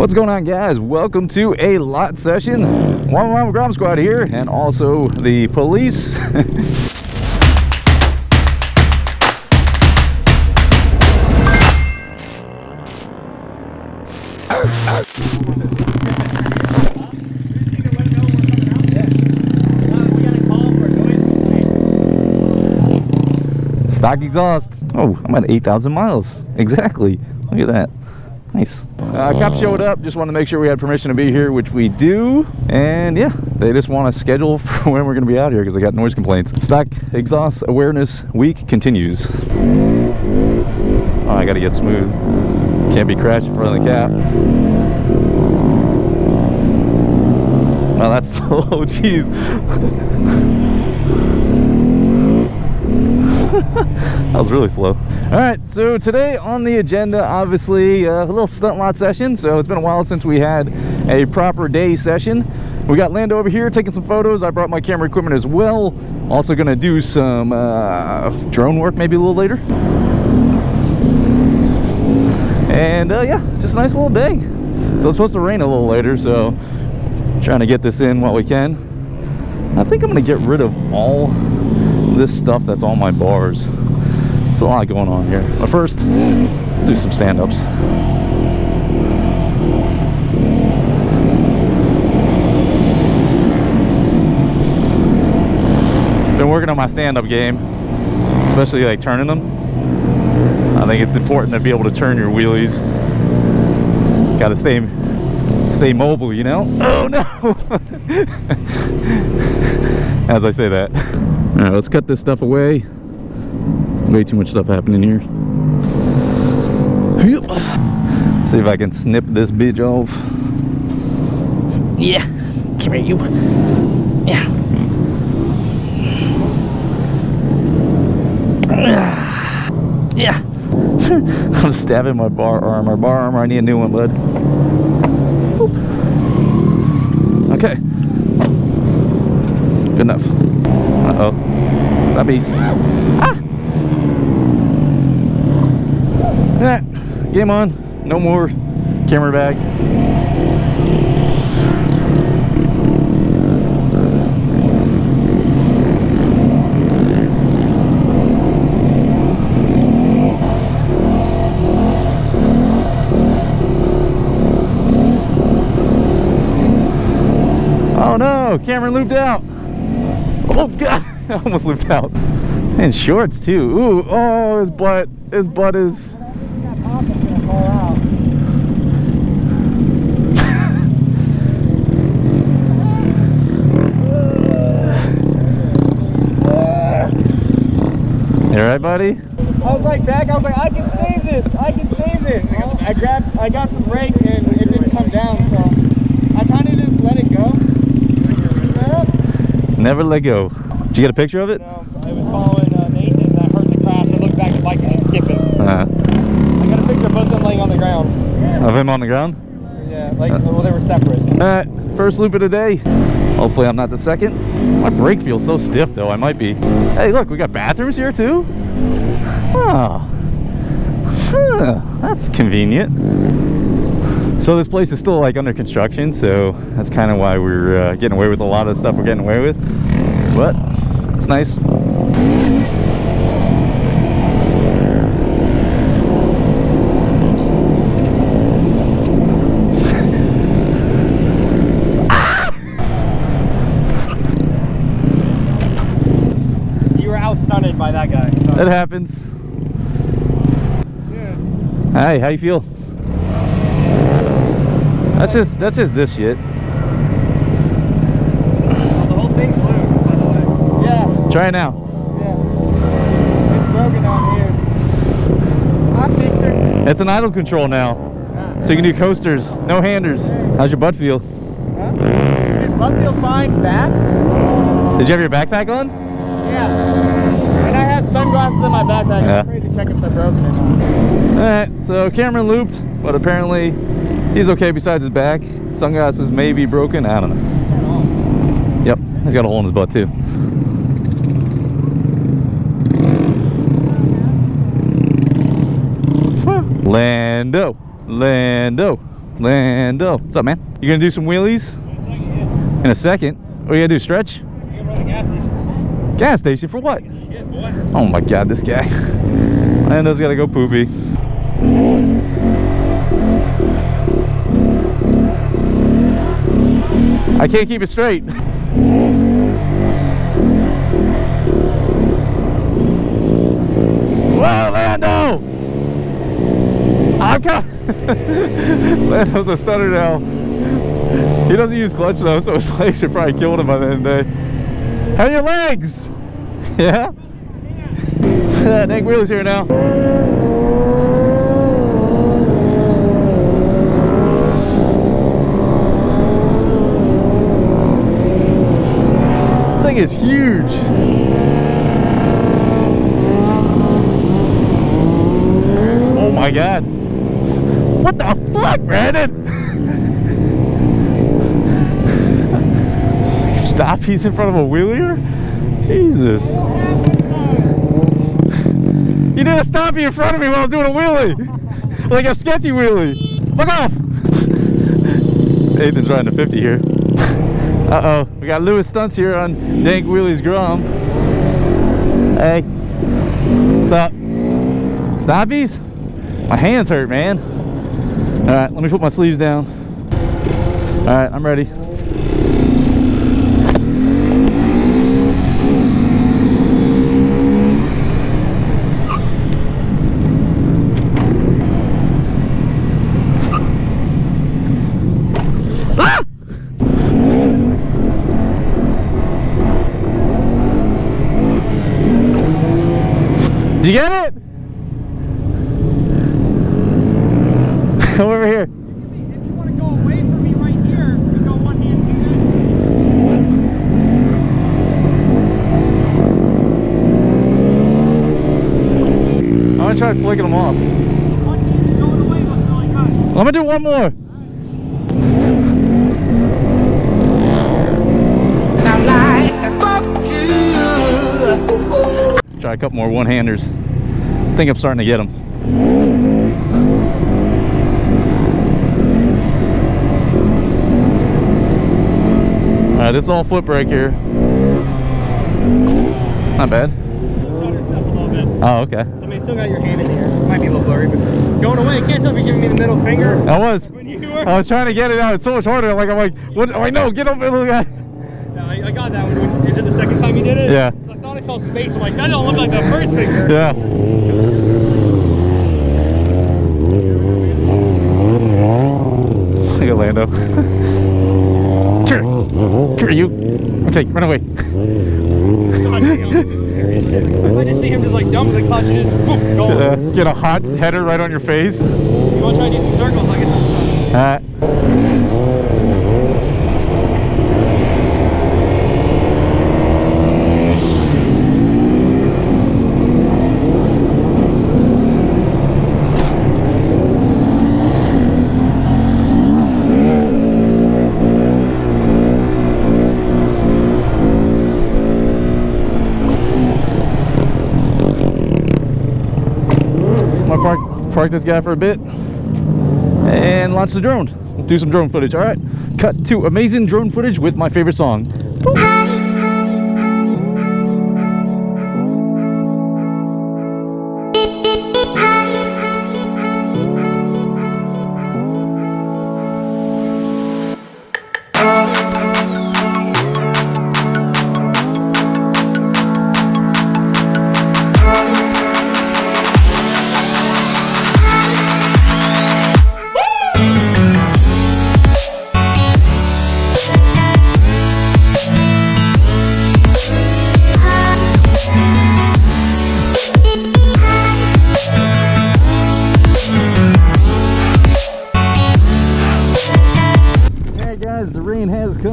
What's going on guys? Welcome to a lot session. One Mama Grom Squad here and also the police. Stock exhaust. Oh, I'm at 8,000 miles. Exactly. Look at that. Nice. Uh, cops showed up. Just wanted to make sure we had permission to be here, which we do. And yeah, they just want to schedule for when we're going to be out here because I got noise complaints. Stock exhaust awareness week continues. Oh, I got to get smooth. Can't be crashed in front of the cap. Well, that's slow. Jeez. that was really slow. All right, so today on the agenda, obviously uh, a little stunt lot session. So it's been a while since we had a proper day session. We got Lando over here taking some photos. I brought my camera equipment as well. Also gonna do some uh, drone work maybe a little later. And uh, yeah, just a nice little day. So it's supposed to rain a little later, so trying to get this in while we can. I think I'm gonna get rid of all this stuff that's on my bars. It's a lot going on here. But first, let's do some stand-ups. Been working on my stand-up game, especially like turning them. I think it's important to be able to turn your wheelies. Got to stay stay mobile, you know? Oh no! As I say that. All right, let's cut this stuff away. Way too much stuff happening here. See if I can snip this bitch off. Yeah, come here, you. Yeah. Yeah. I'm stabbing my bar arm. My bar armor, I need a new one, bud. Boop. Okay. Good enough. Uh-oh. Stoppies. Ah! Yeah. Game on. No more camera bag. Oh no, Cameron looped out. Oh god, I almost looped out. And shorts too. Ooh, oh, his butt, his butt is. You alright, buddy? I was like back, I was like, I can save this, I can save this. I grabbed, I got the brake and it didn't come down, so I kind of just let it go. Never let go. Did you get a picture of it? No, I was following uh, Nathan and I heard the crash. I looked back at the bike and he's skipping. Uh, I got a picture of both of them laying on the ground. of him on the ground? Yeah, like, well, they were separate. Alright, first loop of the day. Hopefully I'm not the second. My brake feels so stiff though, I might be. Hey look, we got bathrooms here too? Oh. Huh, that's convenient. So this place is still like under construction, so that's kind of why we're uh, getting away with a lot of stuff we're getting away with. But it's nice. You were outstunted by that guy. It happens. Hey, how you feel? That's just that's just this shit. The whole thing's loose, by the way. Yeah, Try it now. yeah. It's broken on here. I fixed it. It's an idle control now. So you can do coasters, no handers. How's your butt feel? Huh? His butt feels fine. Back? Did you have your backpack on? Yeah. And I have sunglasses in my backpack. Yeah. I'm afraid to check if they're broken or not. Alright, so Cameron looped, but apparently he's okay besides his back. Sunglasses may be broken, I don't know. Yep, he's got a hole in his butt too. Lando, Lando. Lando. What's up, man? You gonna do some wheelies? In a second. What are you gonna do, stretch? Gas station for what? Oh my god, this guy. Lando's gotta go poopy. I can't keep it straight. Whoa, Lando! I'm coming. Lando's a stunner now. He doesn't use clutch though, so his legs should probably killed him by the end of the day. How are your legs? Yeah? Nick Wheeler's here now. Thing is huge. Oh my god. What the fuck, Brandon? Stop, he's in front of a wheeler? Jesus. You did a stoppie in front of me while I was doing a wheelie. Like a sketchy wheelie. Fuck off. Nathan's riding a 50 here. Uh-oh. We got Lewis Stunts here on Dank Wheelies Grom. Hey. What's up? Stoppies? My hands hurt, man. All right, let me put my sleeves down. All right, I'm ready. Ah! Did you get it? Come over here. I'm gonna try flicking them off. I'm gonna do one more. I'm like, fuck you. Try a couple more one-handers. I think I'm starting to get them. All right, this is all foot brake here. Not bad. Stutter stuff a little bit. Oh, okay. So I mean, still got your hand in here. Might be a little blurry, but going away. Can't tell if you're giving me the middle finger. I was. When you were. I was trying to get it out. It's so much harder. Like I'm like, what? Oh, I know. Get over, little guy. Yeah, I, I got that one. Is it the second time you did it? Yeah. I thought I saw space. I'm like, that don't look like the first finger. Yeah. Look at Lando. Come here. Come you. Okay, run away. God damn, this is serious. I just see him just like dump the clutch and just boom, go. Uh, get a hot header right on your face. You want to try to do some circles? I get some. Uh, I'm gonna park, this guy for a bit and launch the drone. Let's do some drone footage. All right, cut to amazing drone footage with my favorite song.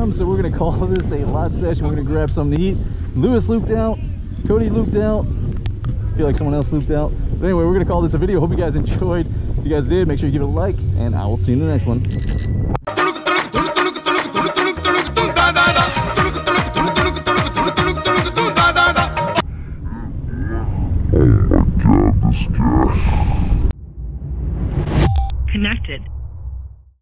bottom, so we're gonna call this a lot session. We're gonna grab something to eat. Lewis looped out, Cody looped out. I feel like someone else looped out. But anyway, we're gonna call this a video. Hope you guys enjoyed. If you guys did, make sure you give it a like, and I will see you in the next one. Connected.